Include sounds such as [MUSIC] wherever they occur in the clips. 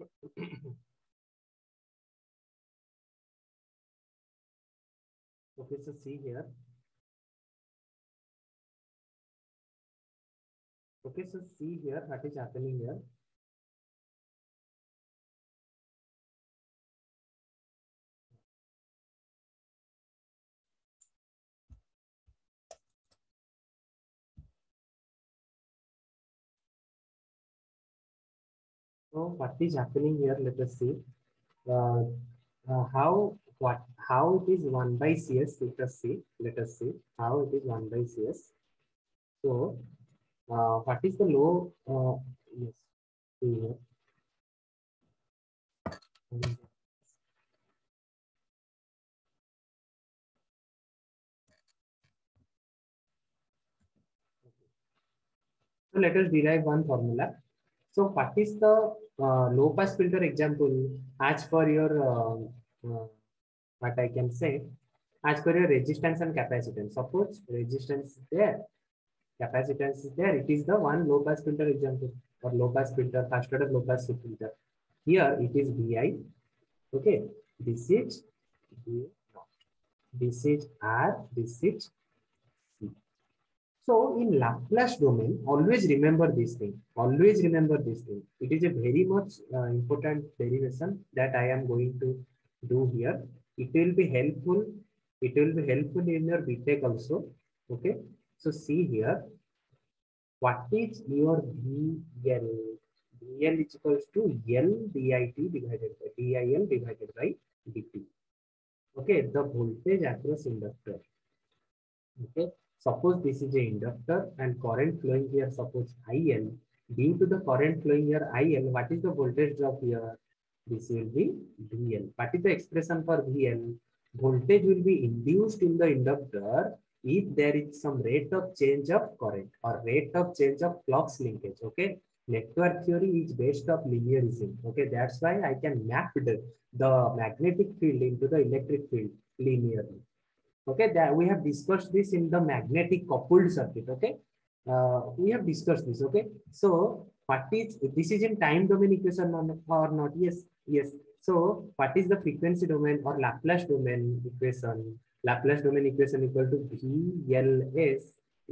[CLEARS THROAT] okay, so see here. Okay, so see here, what is happening here. So what is happening here? Let us see uh, uh, how what how it is one by CS. Let us see. Let us see how it is one by CS. So uh, what is the low? Uh, yes, here. So let us derive one formula. So what is the uh, low pass filter example as per your uh, uh, what I can say as per your resistance and capacitance. Suppose resistance is there, capacitance is there. It is the one low pass filter example or low pass filter, fast order low pass filter. Here it is Vi. Okay, this is V This is R. This is So in Laplace domain, always remember this thing. Always remember this thing. It is a very much uh, important derivation that I am going to do here. It will be helpful. It will be helpful in your BTEC also. Okay. So see here. What is your VL? VL is equals to L DIT divided by DIL divided by DT. Okay. The voltage across inductor. Okay. Suppose this is a inductor and current flowing here, suppose IL. Due to the current flowing here, IL, what is the voltage drop here? This will be VL. What is the expression for VL? Voltage will be induced in the inductor if there is some rate of change of current or rate of change of flux linkage. Okay. Network theory is based of linearism. Okay. That's why I can map the, the magnetic field into the electric field linearly okay that we have discussed this in the magnetic coupled circuit okay uh, we have discussed this okay so what is this is in time domain equation or not yes yes so what is the frequency domain or laplace domain equation laplace domain equation equal to vls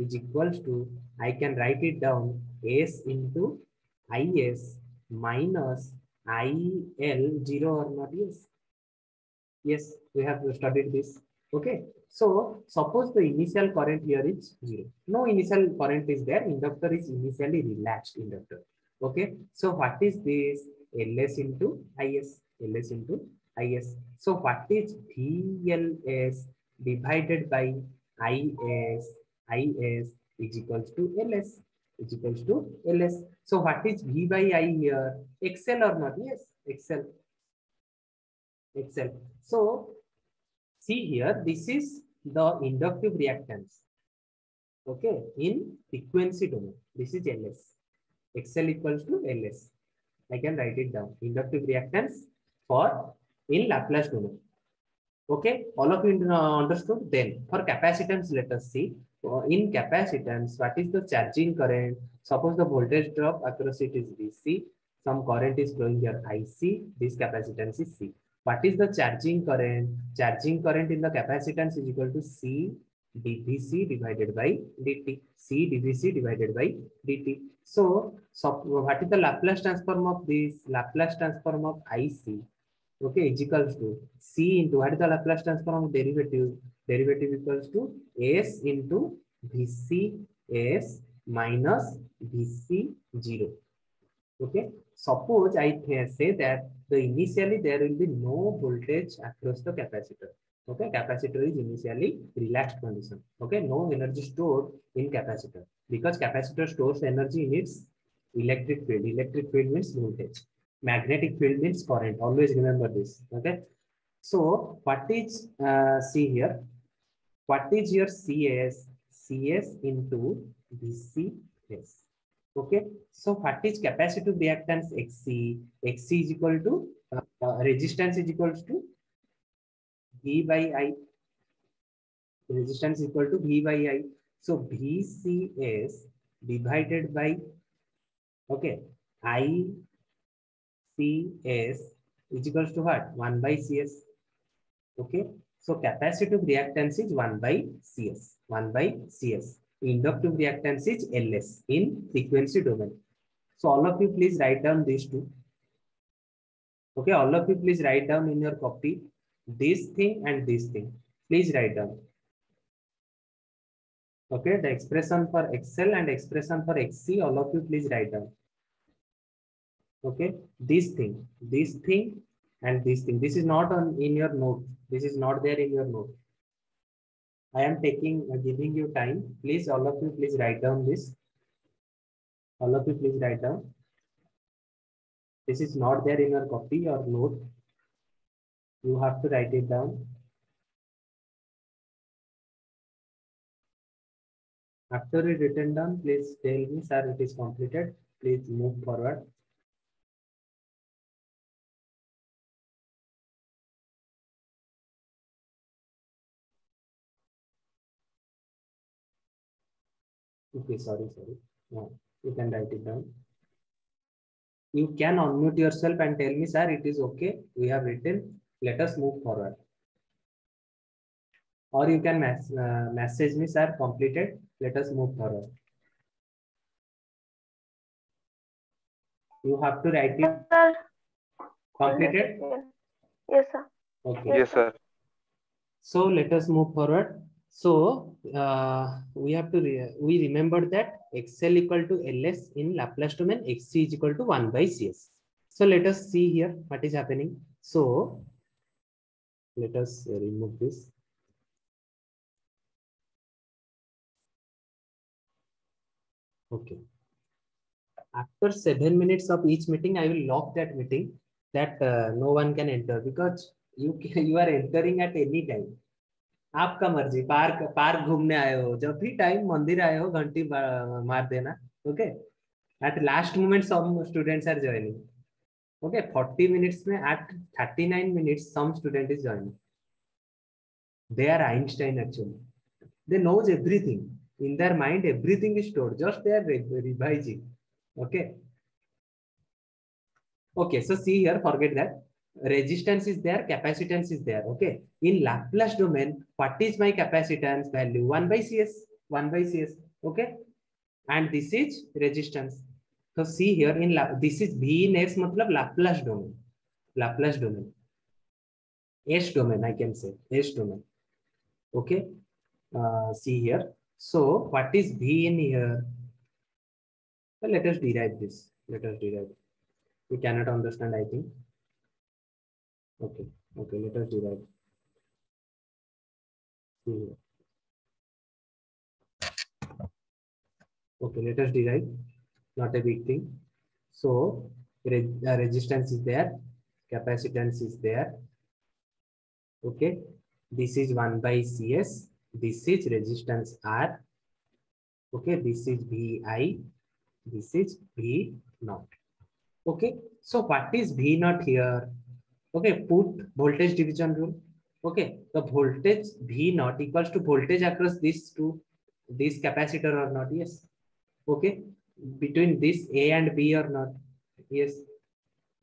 is equals to i can write it down s into is minus il zero or not yes yes we have studied this okay so suppose the initial current here is zero. No initial current is there. Inductor is initially relaxed inductor. Okay. So what is this? LS into IS. LS into IS. So what is VLS divided by IS? IS is equals to LS is equals to LS. So what is V by I here? XL or not? Yes, Excel. Excel. So see here, this is the inductive reactance okay in frequency domain this is ls xl equals to ls i can write it down inductive reactance for in laplace domain okay all of you understood then for capacitance let us see in capacitance what is the charging current suppose the voltage drop across it is dc some current is flowing here ic this capacitance is c What is the charging current? Charging current in the capacitance is equal to C dvc divided by dt. C dvc divided by dt. So, so what is the Laplace transform of this? Laplace transform of IC. Okay, is equals to C into what is the Laplace transform of derivative? Derivative equals to S into VC S minus VC0. Okay, suppose I say that so initially there will be no voltage across the capacitor. Okay, capacitor is initially relaxed condition. Okay, no energy stored in capacitor because capacitor stores energy in its electric field. Electric field means voltage. Magnetic field means current. Always remember this. Okay. So what is uh, C here? What is your CS? CS into DCS. Okay, so what is capacitive reactance Xc? Xc is equal to uh, uh, resistance is equals to V by I. Resistance is equal to V by I. So Vc is divided by okay I C S is equals to what? 1 by Cs. Okay. So capacitive reactance is 1 by Cs. 1 by Cs inductive reactance is LS in frequency domain. So all of you please write down these two. Okay, all of you please write down in your copy this thing and this thing. Please write down. Okay, the expression for XL and expression for XC, all of you please write down. Okay, this thing, this thing and this thing. This is not on in your note. This is not there in your note. I am taking, uh, giving you time. Please, all of you, please write down this. All of you, please write down. This is not there in your copy or note. You have to write it down. After it written down, please tell me, sir, it is completed. Please move forward. Okay, sorry, sorry. Yeah, you can write it down. You can unmute yourself and tell me, sir, it is okay. We have written. Let us move forward. Or you can uh, message me, sir, completed. Let us move forward. You have to write it. Yes, completed? Yes, sir. Okay. Yes, sir. So let us move forward. So uh, we have to, re we remember that XL equal to LS in Laplace domain, XC is equal to 1 by CS. So let us see here what is happening. So let us remove this. Okay. After seven minutes of each meeting, I will lock that meeting that uh, no one can enter because you, you are entering at any time. आपका मर्जी park park घूमने आए हो जब भी time मंदिर आए हो घंटी मार देना okay at last moment some students are joining okay forty minutes में at thirty nine minutes some student is joining they are Einstein actually they knows everything in their mind everything is store just they are revising okay okay so see here forget that resistance is there, capacitance is there. Okay. In Laplace domain, what is my capacitance value? 1 by Cs, 1 by Cs. Okay. And this is resistance. So see here in La this is V in S matlab Laplace domain. Laplace domain. S domain, I can say S domain. Okay. Uh, see here. So what is V in here? So let us derive this. Let us derive. We cannot understand, I think. Okay, okay, let us do that. Hmm. Okay, let us derive, not a big thing. So re uh, resistance is there, capacitance is there. Okay, this is 1 by Cs, this is resistance R. Okay, this is VI, this is V naught. Okay, so what is V naught here? okay put voltage division rule okay the voltage v not equals to voltage across this two this capacitor or not yes okay between this a and b or not yes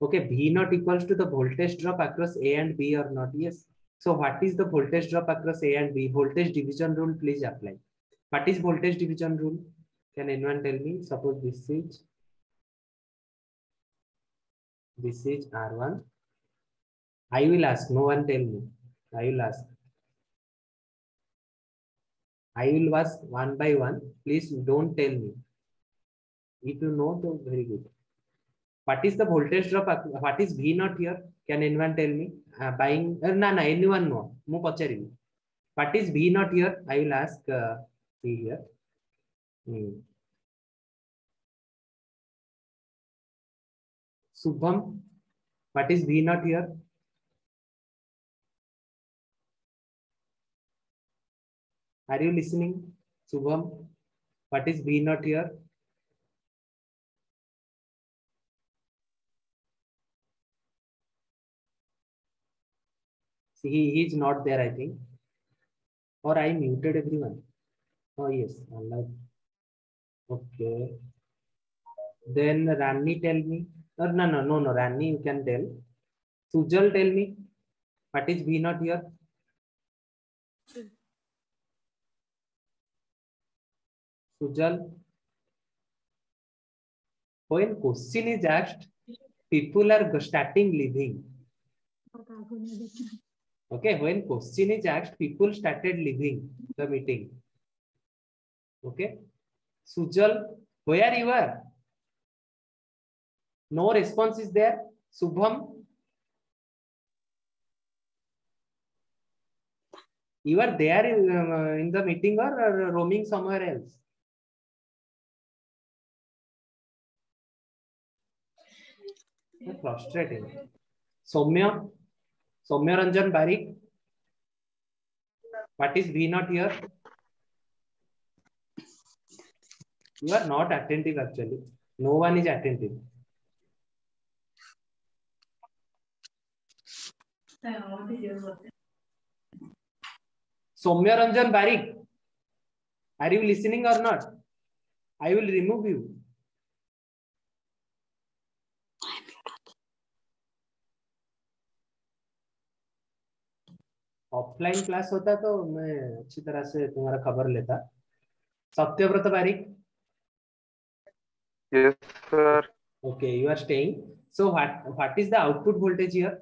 okay v not equals to the voltage drop across a and b or not yes so what is the voltage drop across a and b voltage division rule please apply what is voltage division rule can anyone tell me suppose this is this is r1 I will ask. No one tell me. I will ask. I will ask one by one. Please don't tell me. If you know, so very good. What is the voltage drop? What is V not here? Can anyone tell me? Uh, buying? Uh, no, no. Anyone know? Mo pachari. What is V not here? I will ask uh, V here. Hmm. Subham. What is V not here? Are you listening, Subham? What is B not here? See, he is not there, I think. Or I muted everyone. Oh, yes, all right Okay. Then Ramni tell me. Or no, no, no, no, Ramni, you can tell. Sujal tell me. What is B not here? Sujal when question is asked people are starting living okay when question is asked people started leaving the meeting okay sujal where you were no response is there subham you are there in, uh, in the meeting or roaming somewhere else prostrating. Soumya Ranjan Barik. What is V not here? You are not attentive actually. No one is attentive. Soumya Ranjan Barik, are you listening or not? I will remove you. Offline class होता तो मैं अच्छी तरह से तुम्हारा खबर लेता सत्यव्रत बारिक Yes, sir. okay you are staying so what what is the output voltage here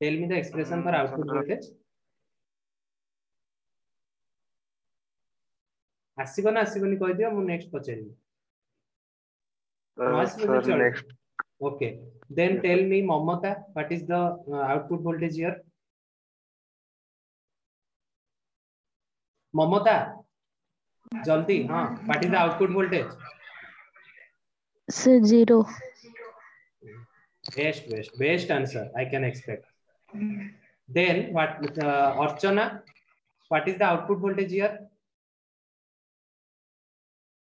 tell me the expression for output Uh, voltage ଆସିବ ନା ଆସିବନି କହିଦିଅ ମୁଁ ନେକ୍ସଟ ପଚାରିବି Uh, Noise will Okay. Then yeah. tell me, Mamata, what is the uh, output voltage here? Mamata, जल्दी हाँ what is the output voltage sir zero best best best answer I can expect then what Archana what is the output voltage here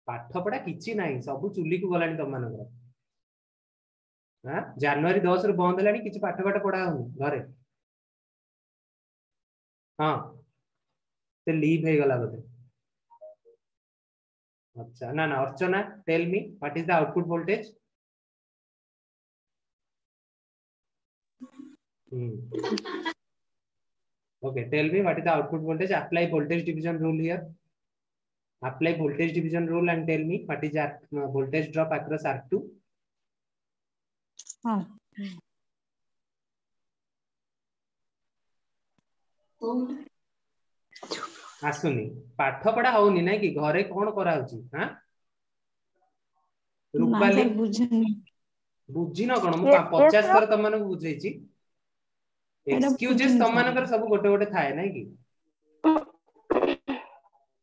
पाठ पढ़ा किसी ना सब चुली को गलानी तुम मानकर ଜାନୁଆରୀ ଦଶ ରୁ ବନ୍ଦ ହେଲାଣି କିଛି ପାଠ ପାଠ ପଢା ହଉନି ଘରେ ହଁ ସେ ଲିଭ୍ ହେଇଗଲା ବୋଧେ ଆଚ୍ଛା ନା ନା Archana tell me what is the output voltage Okay, tell me what is the output voltage? Apply voltage division rule here. Apply voltage division rule and tell me what is the uh, voltage drop across R2. ହଁ ଆସୁନି ପାଠ ପଢା ହଉନି ନାଇଁ କି ଘରେ କଣ କରାହଉଛି ହଁ ରୂପାଲି ବୁଝୁନି ବୁଝିନ କଣ ମୁଁ Yes, ପା- ପଚାଶ yes, ଥର ତମମାନଙ୍କୁ ବୁଝେଇଛି ଏଇଟା ଏକ୍ସକ୍ୟୁଜେସ୍ ବୁଝୁନି ତମମାନଙ୍କର ସବୁ ଗୋଟେ ଗୋଟେ ଥାଏ ନାଇଁ କି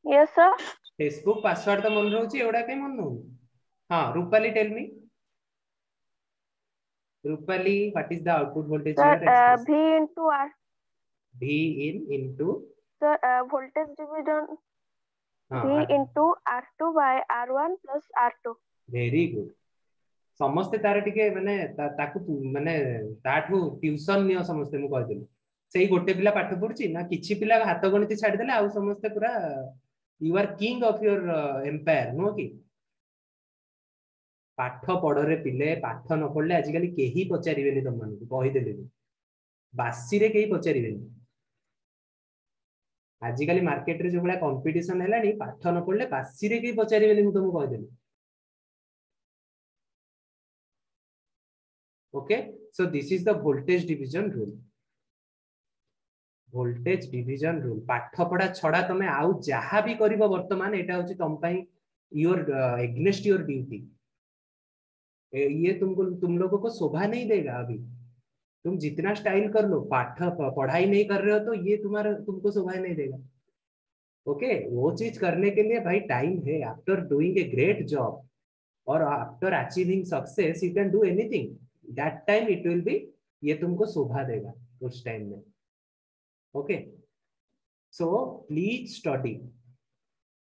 Yes, sir. ଫେସବୁକ୍ ପାସୱାର୍ଡ ତ ମନେ ରହୁଛି ଏଗୁଡା କାଇଁ ମନେ ରହୁନି ହଁ Rupali tell me Rupali what is the output voltage Sir, here uh, expressed? V into R. V in into Sir, uh, voltage division ହଁ V into R2 by R1 plus R2. Very good ସମସ୍ତେ ତାର ଟିକେ ମାନେ ତା- ତାକୁ ତୁ- ମାନେ ତାଠୁ ଟ୍ୟୁସନ ନିଅ ସମସ୍ତେ ମୁଁ କହିଦେଲି ସେଇ ଗୋଟେ ପିଲା ପାଠ ପଢୁଛି ନା କିଛି ପିଲା ହାତ ଗଣିତି ଛାଡିଦେଲେ ଆଉ ସମସ୍ତେ ପୁରା you are king of your empire ନୁହଁ କି ପାଠ ପଢରେ ପିଲେ ପାଠ ନ ପଢିଲେ ଆଜିକାଲି କେହି ପଚାରିବେନି ତମମାନଙ୍କୁ କହିଦେଲେନି ବାସିରେ କେହି ପଚାରିବେନି ଆଜିକାଲି ମାର୍କେଟରେ ଯୋଉ ଭଳିଆ କମ୍ପିଟିସନ ହେଲାଣି ପାଠ ନ ପଢିଲେ ବାସିରେ କେହି ପଚାରିବେନି ମୁଁ ତମକୁ କହିଦେଲି Okay, so this is the voltage division rule. voltage division rule ପାଠ ପଢା ଛଡା ତମେ ଆଉ ଯାହା ବି କରିବ ବର୍ତ୍ତମାନ ଏଇଟା ହଉଛି ତମ ପାଇଁ your uh, against your duty ए- ये तुमको तुम लोगों को शोभा नहीं देगा अभी तुम जितना स्टाइल कर लो पाठ पढ़ाई नहीं कर रहे हो तो ये तुम्हारा तुमको शोभा नहीं देगा ओके वो चीज करने के लिए भाई टाइम है after doing a great job और after achieving success you can do anything that time it will be ये तुमको शोभा देगा उस टाइम में okay so please study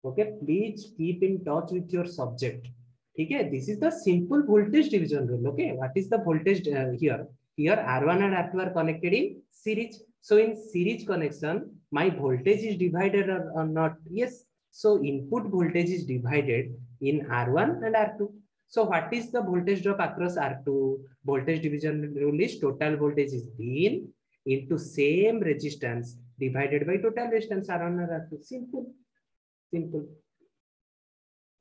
okay please keep in touch with your subject ठीक है this is the simple voltage division rule okay what is the voltage here here r1 and r2 are connected in series so in series connection my voltage is divided or, or not yes so input voltage is divided in r1 and r2 So what is the voltage drop across R2? Voltage division rule is total voltage is V into same resistance divided by total resistance R1 or R2. Simple. Simple.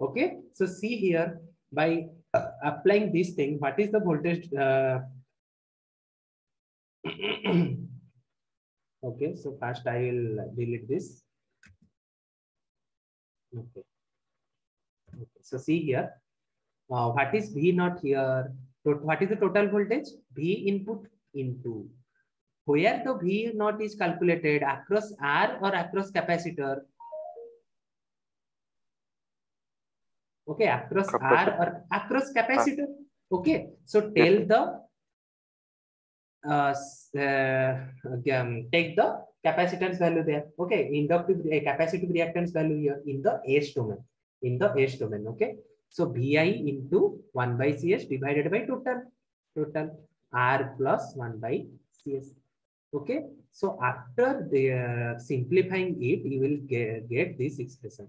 Okay. So see here by uh, applying this thing, what is the voltage? Uh, [CLEARS THROAT] okay, so first I will delete this. Okay. okay. So see here, uh, what is V not here? What is the total voltage? V input into. Where the V not is calculated across R or across capacitor, okay across capacitor. r or across capacitor okay so tell yes. the uh, uh um, take the capacitance value there okay inductive uh, capacitive reactance value here in the H domain in the H domain okay so vi into 1 by cs divided by total total r plus 1 by cs okay so after the uh, simplifying it you will get, get this expression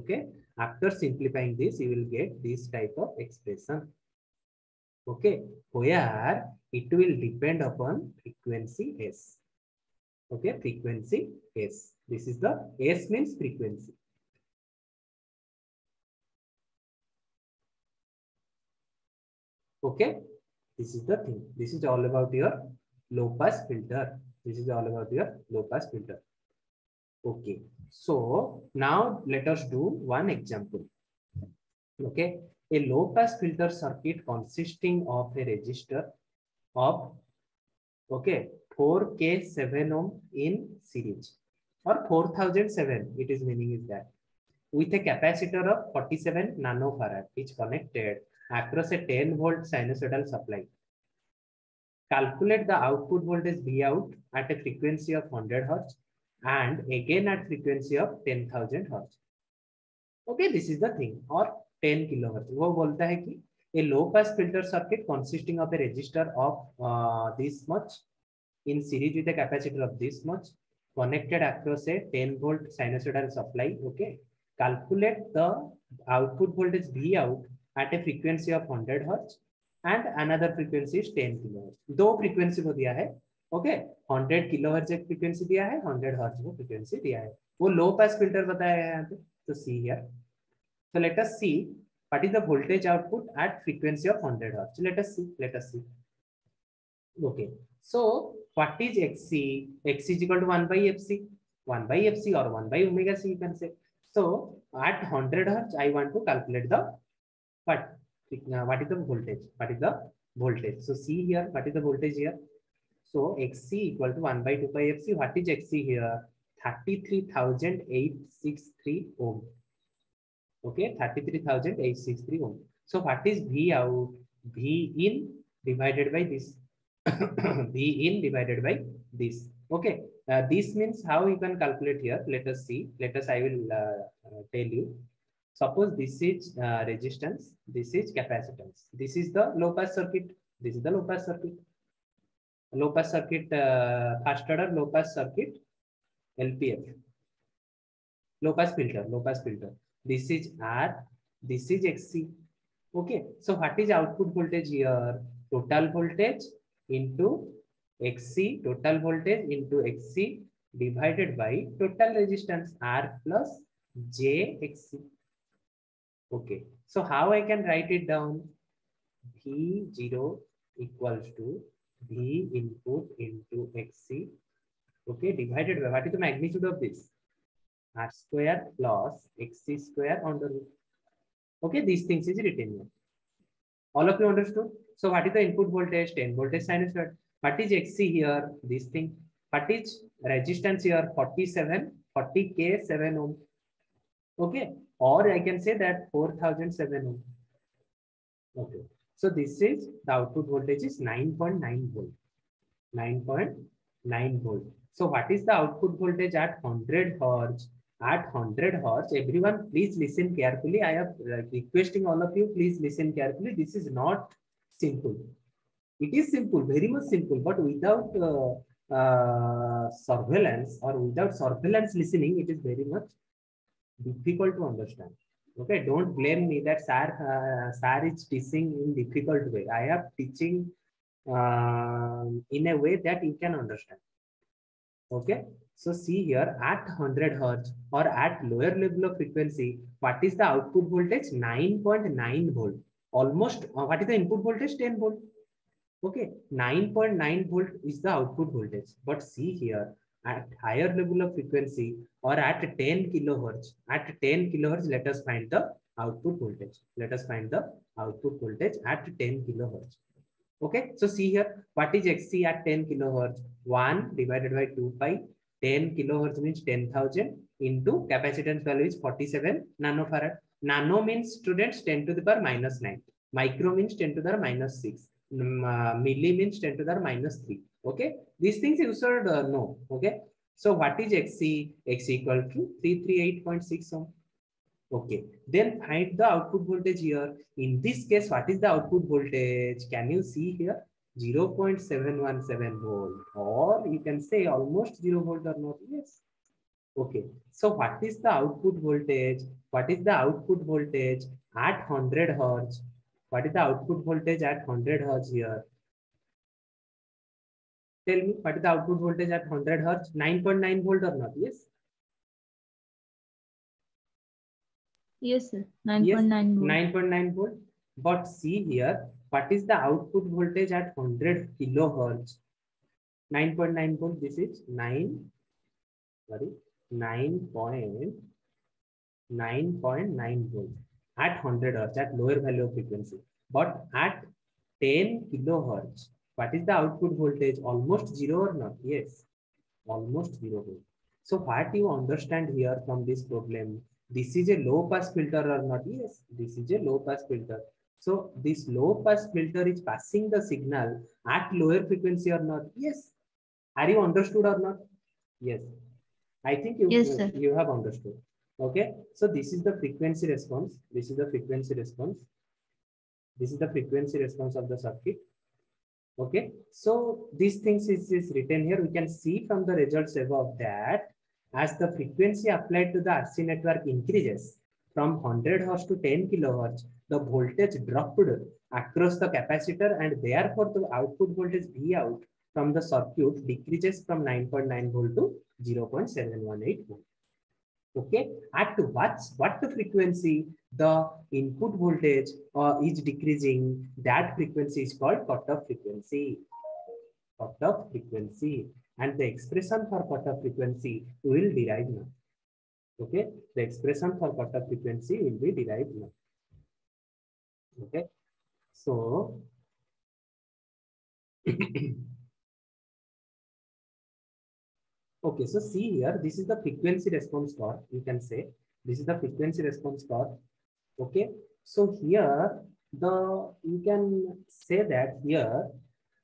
okay after simplifying this, you will get this type of expression. Okay, where it will depend upon frequency S. Okay, frequency S. This is the S means frequency. Okay, this is the thing. This is all about your low pass filter. This is all about your low pass filter. Okay. So now let us do one example. Okay, a low pass filter circuit consisting of a resistor of okay 4k 7 ohm in series or 4007 it is meaning is that with a capacitor of 47 nanofarad which connected across a 10 volt sinusoidal supply. Calculate the output voltage out at a frequency of 100 hertz and again at frequency of 10,000 hertz. Okay, this is the thing or 10 kilohertz. वो बोलता है कि a low pass filter circuit consisting of a resistor of uh, this much in series with a capacitor of this much connected across a 10 volt sinusoidal supply. Okay, calculate the output voltage V out at a frequency of 100 hertz and another frequency is 10 kilohertz. दो frequency को दिया है okay hundred kilohertz एक frequency दिया है hundred हर्ज को frequency दिया है वो लो पास फिल्टर बताया है यहाँ पे तो see here so let us see what is the voltage output at frequency of hundred hertz let us see let us see okay so what is XC XC is equal to one by F C one by F C और one by omega C can say so at hundred hertz I want to calculate the what is the voltage what is the voltage so see here what is the voltage here So xc equal to 1 by 2 pi fc. What is xc here? 33,863 ohm. Okay, 33,863 ohm. So what is V out? V in divided by this. [COUGHS] v in divided by this. Okay, uh, this means how you can calculate here. Let us see. Let us, I will uh, uh, tell you. Suppose this is uh, resistance, this is capacitance. This is the low pass circuit. This is the low pass circuit. locus circuit uh, fast order locus circuit lpf locus filter locus filter this is r this is xc okay so what is output voltage here total voltage into xc total voltage into xc divided by total resistance r plus j xc okay so how i can write it down v0 equals to V input into Xc. Okay, divided by what is the magnitude of this? R square plus Xc square under root. Okay, these things is written here. All of you understood? So what is the input voltage? 10 voltage sinusoid. What is Xc here? This thing. What is resistance here? 47, k 7 ohm. Okay, or I can say that 4007 ohm. Okay. So this is the output voltage is 9.9 volt, 9.9 volt. So what is the output voltage at 100 hertz? At 100 hertz, everyone please listen carefully. I am requesting all of you, please listen carefully. This is not simple. It is simple, very much simple, but without uh, uh, surveillance or without surveillance listening, it is very much difficult to understand okay don't blame me that sir uh, sir is teaching in difficult way i am teaching uh, in a way that you can understand okay so see here at 100 hertz or at lower level of frequency what is the output voltage 9.9 volt almost uh, what is the input voltage 10 volt okay 9.9 volt is the output voltage but see here at higher level of frequency or at 10 kilohertz. At 10 kilohertz, let us find the output voltage. Let us find the output voltage at 10 kilohertz. Okay, so see here, what is Xc at 10 kilohertz? 1 divided by 2 pi. 10 kilohertz means 10,000 into capacitance value is 47 nanofarad. Nano means students 10 to the power minus 9. Micro means 10 to the power minus 6. uh, milli means 10 to the power minus 3. Okay, these things you should uh, know. Okay, so what is XC? X equal to 338.6 ohm. Okay, then find the output voltage here. In this case, what is the output voltage? Can you see here? 0.717 volt, or you can say almost 0 volt or not. Yes. Okay, so what is the output voltage? What is the output voltage at 100 hertz? What is the output voltage at 100 hertz here? tell me what is the output voltage at 100 hertz 9.9 volt or not yes yes sir 9.9 yes, volt 9.9 volt but see here what is the output voltage at 100 kilohertz 9.9 volt this is 9 sorry 9.9.9 volt at 100 hertz at lower value of frequency but at 10 kilohertz What is the output voltage? Almost zero or not? Yes, almost zero volt. So what you understand here from this problem? This is a low pass filter or not? Yes, this is a low pass filter. So this low pass filter is passing the signal at lower frequency or not? Yes. Are you understood or not? Yes. I think you, yes, you, you have understood. Okay. So this is the frequency response. This is the frequency response. This is the frequency response of the circuit. Okay, so these things is, is written here. We can see from the results above that as the frequency applied to the RC network increases from 100 hertz to 10 kilohertz, the voltage dropped across the capacitor and therefore the output voltage V out from the circuit decreases from 9.9 volt to 0.718 volt okay at what what the frequency the input voltage uh, is decreasing that frequency is called cutoff frequency cutoff frequency and the expression for cutoff frequency will derive now okay the expression for cutoff frequency will be derived now okay so [CLEARS THROAT] Okay, so see here, this is the frequency response plot. We can say this is the frequency response plot. Okay, so here the you can say that here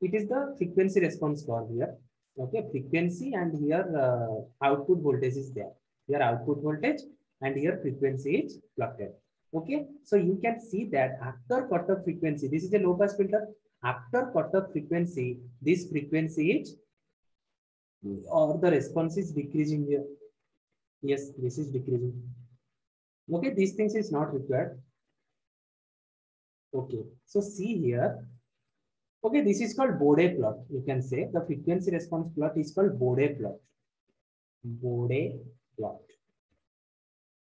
it is the frequency response plot here. Okay, frequency and here uh, output voltage is there. Here output voltage and here frequency is plotted. Okay, so you can see that after cutoff frequency, this is a low pass filter. After cutoff frequency, this frequency is or the response is decreasing here. Yes, this is decreasing. Okay, these things is not required. Okay, so see here. Okay, this is called Bode plot. You can say the frequency response plot is called Bode plot. Bode plot.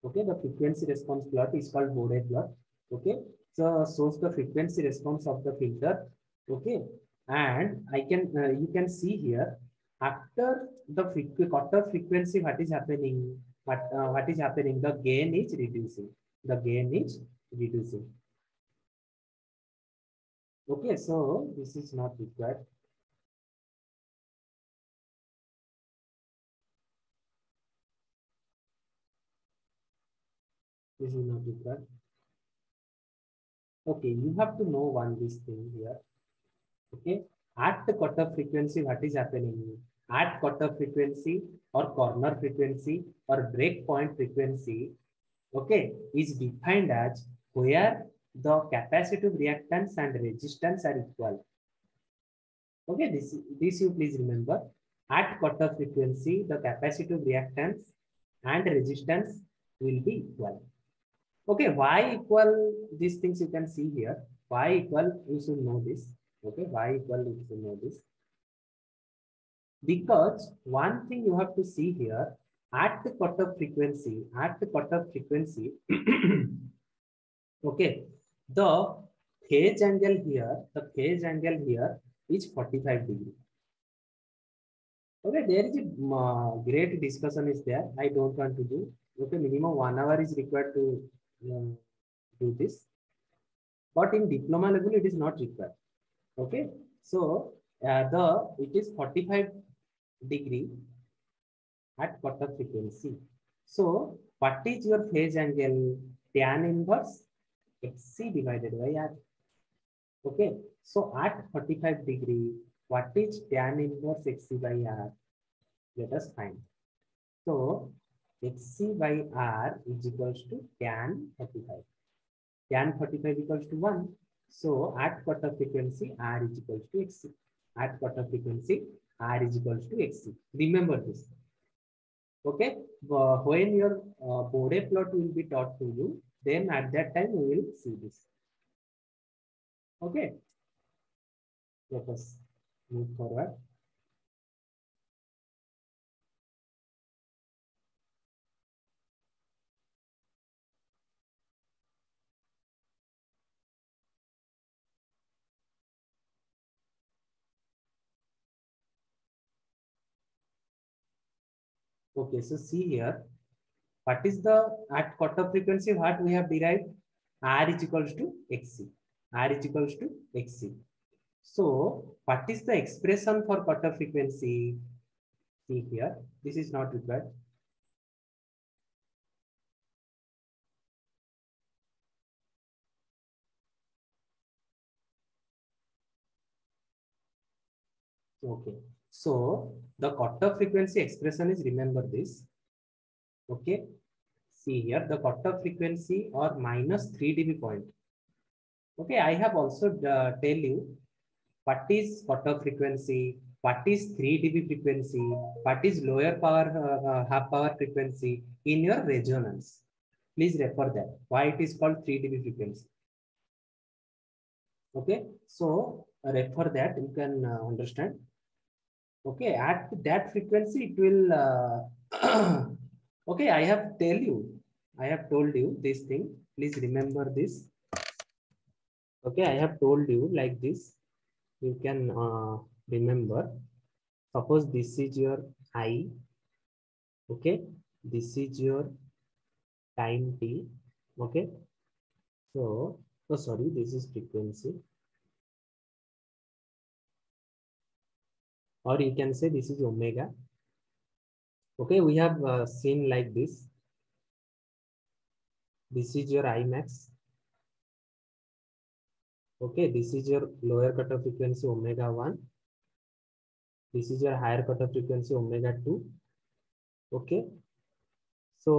Okay, the frequency response plot is called Bode plot. Okay, so shows the frequency response of the filter. Okay, and I can uh, you can see here after the quarter frequency what is happening what uh, what is happening the gain is reducing the gain is reducing okay so this is not required this is not required okay you have to know one this thing here okay at the cutoff frequency what is happening at cutoff frequency or corner frequency or breakpoint frequency, okay, is defined as where the capacitive reactance and resistance are equal. Okay, this, this you please remember. At cutoff frequency, the capacitive reactance and resistance will be equal. Okay, y equal, these things you can see here. y equal, you should know this. Okay, y equal, you should know this. Because one thing you have to see here, at the cutoff frequency, at the cutoff frequency, [CLEARS THROAT] okay, the phase angle here, the phase angle here is 45 degree. Okay, there is a uh, great discussion is there. I don't want to do. Okay, minimum one hour is required to um, do this. But in diploma level, it is not required. Okay, so uh, the it is 45 degree at quarter frequency. So what is your phase angle? Tan inverse HC divided by R. Okay. So at 45 degree, what is tan inverse HC by R? Let us find. So HC by R is equals to tan 45. Tan 45 equals to 1. So at quarter frequency, R is equals to XC. At quarter frequency, R is equals to XC. Remember this. Okay. When your uh, Bode plot will be taught to you, then at that time we will see this. Okay. Let us move forward. Okay, so see here, what is the at cutoff frequency? What we have derived? R is equals to Xc. R is equals to Xc. So what is the expression for cutoff frequency? See here, this is not required. Okay, so the cutoff frequency expression is remember this. Okay. See here the cutoff frequency or minus 3 dB point. Okay, I have also uh, tell you what is cutoff frequency, what is 3 dB frequency, what is lower power, uh, half power frequency in your resonance. Please refer that, why it is called 3 dB frequency. Okay, so refer that, you can uh, understand okay at that frequency it will uh, [CLEARS THROAT] okay i have tell you i have told you this thing please remember this okay i have told you like this you can uh, remember suppose this is your i okay this is your time t okay so oh sorry this is frequency or you can say this is omega okay we have uh, seen like this this is your imax okay this is your lower cutoff frequency omega 1 this is your higher cutoff frequency omega 2 okay so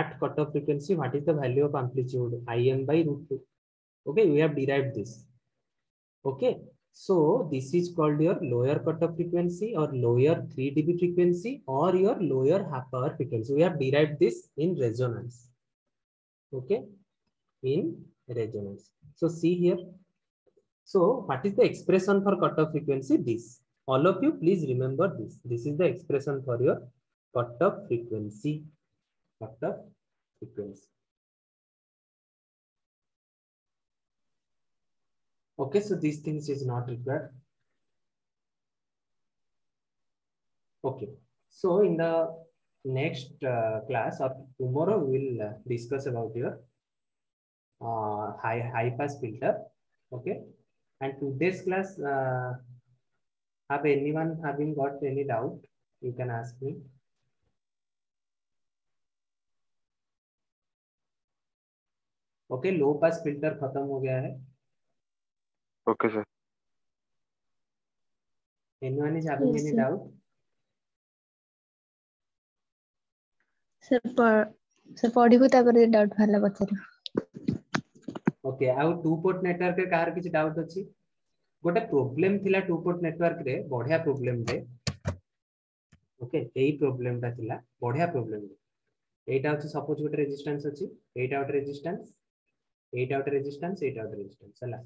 at cutoff frequency what is the value of amplitude im by root 2 okay we have derived this okay so this is called your lower cutoff frequency or lower 3 dB frequency or your lower half power frequency. We have derived this in resonance. Okay, in resonance. So see here. So what is the expression for cutoff frequency? This. All of you please remember this. This is the expression for your cutoff frequency. Cutoff frequency. Okay, so these things is not required. Okay, so in the next uh, class or tomorrow we will uh, discuss about your uh, high high pass filter. Okay, and today's class, uh, have anyone having got any doubt? You can ask me. Okay low pass filter खत्म हो गया है okay sir anyone is having any doubt sir पर sir per, को तापर doubt भला पचार okay आउ टू पोर्ट नेटवर्क के कार किछ डाउट अछि गोटे प्रॉब्लम थिला टू पोर्ट नेटवर्क रे बढ़िया प्रॉब्लम रे ओके एई प्रॉब्लम टा थिला बढ़िया प्रॉब्लम रे एटा अछि सपोज गोटे रेजिस्टेंस अछि एटा आउट रेजिस्टेंस एटा आउट रेजिस्टेंस एटा आउट रेजिस्टेंस हला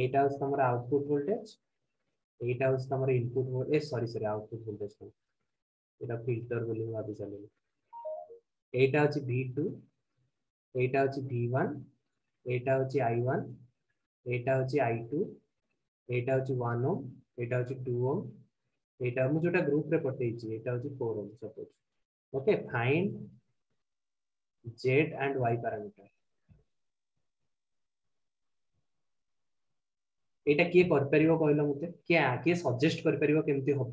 एटा होस तमरा आउटपुट वोल्टेज एटा होस तमरा इनपुट ए सॉरी सॉरी आउटपुट वोल्टेज को एटा फिल्टर बोलि आबी चले एटा होची बी2 एटा होची बी1 एटा होची आई1 एटा होची आई2 एटा होची 1 ओम एटा होची 2 ओम एटा मु जोटा ग्रुप रे पटेई छी एटा होची 4 ohm suppose okay find Z and Y parameter ଏଇଟା କିଏ କରିପାରିବ କହିଲ ମୋତେ କିଏ କିଏ ସଜେଷ୍ଟ କରିପାରିବ କେମିତି ହବ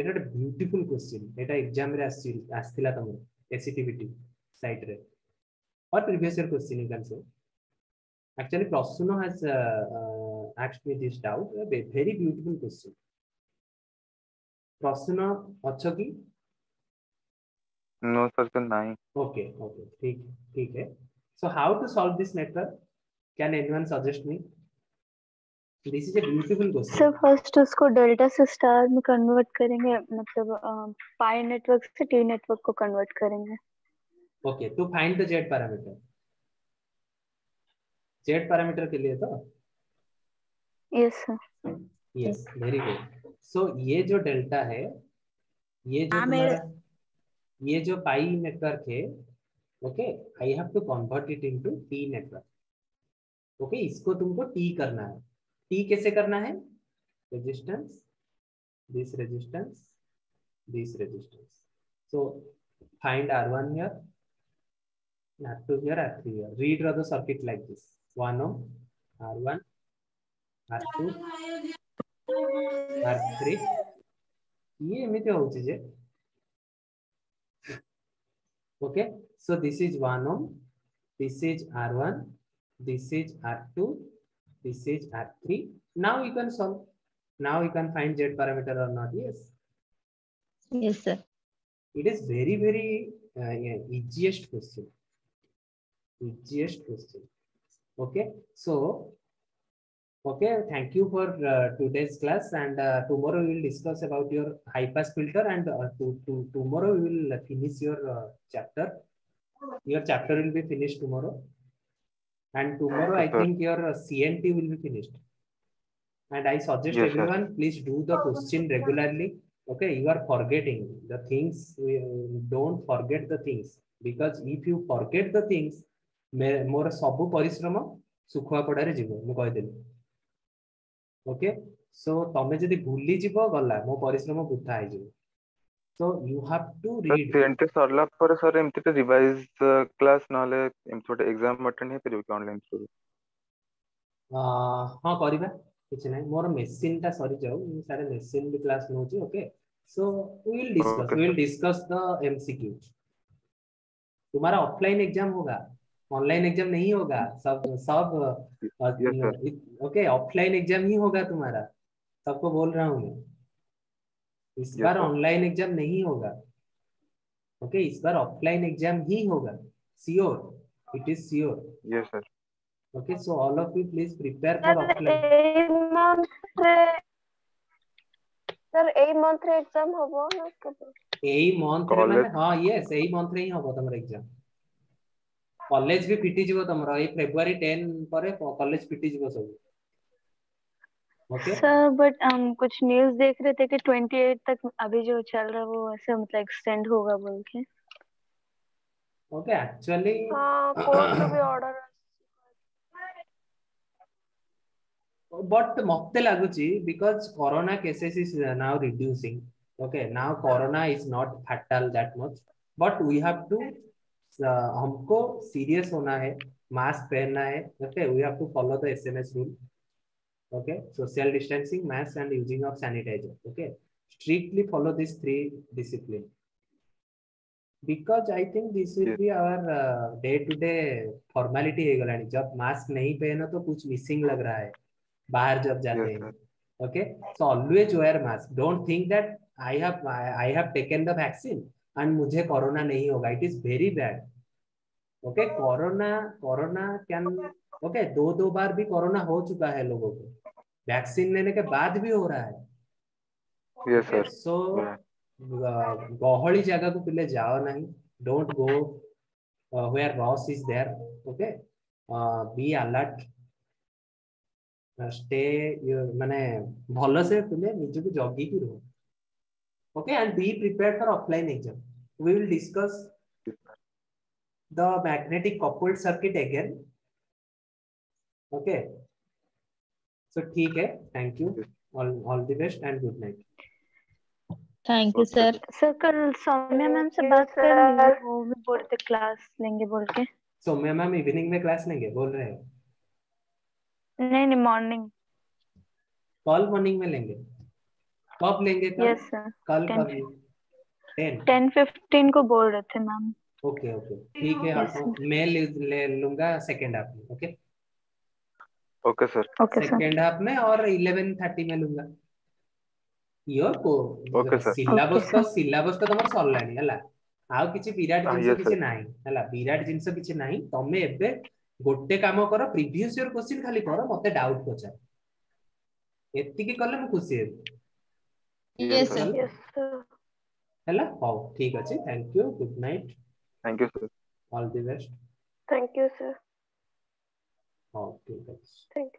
ଏଇଟା ଗୋଟେ ବ୍ୟୁଟିଫୁଲ କ୍ୱେଶ୍ଚିନ୍ ଏଇଟା ଏକ୍ଜାମରେ ଆସି ଆସିଥିଲା ତମର ଏସିଟିଭିଟି ସାଇଟ୍ରେ or previous year question you can say actually prasuno has uh, uh, asked me this doubt a very beautiful question prasuno acho ki no sir sir nahi okay okay theek theek hai so how to solve this matter Can anyone suggest me? This is a beautiful question. Sir, first उसको delta से star में convert करेंगे मतलब pi network से T network को convert करेंगे okay तो find the Z parameter Z parameter के लिए तो yes sir yes very good so ये जो डेल्टा है ये जो हाँ, तुम्हारा ये जो पाई नेटवर्क है okay I have to convert it into T network okay इसको तुमको टी करना है टी कैसे करना है resistance this resistance this resistance so find R one here R two here R three here redraw the circuit like this one ohm R one R two R three ये एमती हो जे okay so this is one ohm this is R one This is R2. This is R3. Now you can solve. Now you can find Z parameter or not. Yes. Yes, sir. It is very, very uh, yeah, easiest question. Easiest question. Okay. So Okay, thank you for uh, today's class and uh, tomorrow we will discuss about your high pass filter and uh, to, to, tomorrow we will finish your uh, chapter. Your chapter will be finished tomorrow. and tomorrow i Okay, sir. think your uh, cnt will be finished and i suggest Yes, sir. everyone please do the question regularly okay you are forgetting the things we, don't forget the things because if you forget the things मे- ମୋର ସବୁ ପରିଶ୍ରମ ଶୁଖୁଆ ପଡାରେ ଯିବ ମୁଁ କହିଦେଲି okay show ତମେ ଯଦି ଭୁଲିଯିବ ଗଲା ମୋ ପରିଶ୍ରମ ବୃଥା ହେଇଯିବ so you have to read the entire sarla par sir emti to revise the class nale emti to exam attend है per online through ha kariba kichhi nai mor machine ta sari जाओ sare machine भी class no जी okay so we will discuss okay. we will discuss the MCQ तुम्हारा offline exam होगा online exam नहीं होगा सब सब ओके ऑफलाइन एग्जाम ही होगा तुम्हारा सबको बोल रहा हूँ मैं इस बार ऑनलाइन तो- एग्जाम नहीं होगा ओके okay, इस बार ऑफलाइन एग्जाम ही होगा sure it is sure yes sir okay so all of you please prepare for offline sir a month रे एग्जाम होबो ना ए मंथ रे हां यस ए मंथ रे ही होबो तमर एग्जाम कॉलेज भी पिटी जीवो तमर ए फेब्रुअरी 10 परे कॉलेज पिटी जीवो सब ओके सर बट हम कुछ न्यूज़ देख रहे थे कि 28 तक अभी जो चल रहा है वो ऐसे मतलब एक्सटेंड होगा बोल के okay actually court to be order but मते लगुची because corona cases is now reducing okay now corona is not fatal that much but we have to हमको सीरियस होना है मास्क पहनना है okay we have to follow the SMS rule okay social distancing masks and using of sanitizer okay strictly follow these three discipline because i think this will be our day to day formality है गलानी जब mask नहीं पहनो तो कुछ missing लग रहा है बाहर जब जाते हैं okay so always wear mask don't think that I have I have taken the vaccine and मुझे कोरोना नहीं होगा it is very bad okay corona corona can okay दो दो बार भी कोरोना हो चुका है लोगों को वैक्सीन लेने के बाद भी हो रहा है यस सर सो गहली जगह को पहले जाओ नहीं don't go where rush is there okay be alert stay माने भलो से पिले निज को जगी रहो okay and be prepared for offline exam we will discuss the magnetic coupled circuit again okay so ठीक है thank you all all the best and good night thank you sir sir कल सौम्या मैम से बात कर वो भी बोलते class लेंगे बोल के सौम्या मैम इवनिंग में क्लास लेंगे बोल रहे हैं नहीं नहीं मॉर्निंग कल मॉर्निंग में लेंगे कब लेंगे कल यस सर कल कब 10 10:15 को बोल रहे थे मैम ओके ओके ठीक है आपको मैं ले, ले लूंगा सेकंड हाफ में okay Okay sir okay sir second half में और इलेवन थर्टी में लूंगा year Okay, sir. Syllabus Okay, ତ ସିଲାବସ ତ ତମର ସରିଲାଣି ହେଲା ଆଉ କିଛି ବିରାଟ Ah, ଜିନିଷ yes, କିଛି sir. ନାହିଁ ହେଲା ବିରାଟ ଜିନିଷ କିଛି ନାହିଁ ତମେ ଏବେ ଗୋଟେ କାମ କର ପ୍ରିଭିୟସ ଇୟର କ୍ୱେଶ୍ଚିନ୍ ଖାଲି କର ମତେ ଡାଉଟ ପଚାର ଏତିକି କଲେ ମୁଁ ଖୁସି ହେବି यस सर ହେଲା? yes sir ହେଲା ହଉ ଠିକ ଅଛି thank you good night thank you sir all the best thank you sir all tables. Thank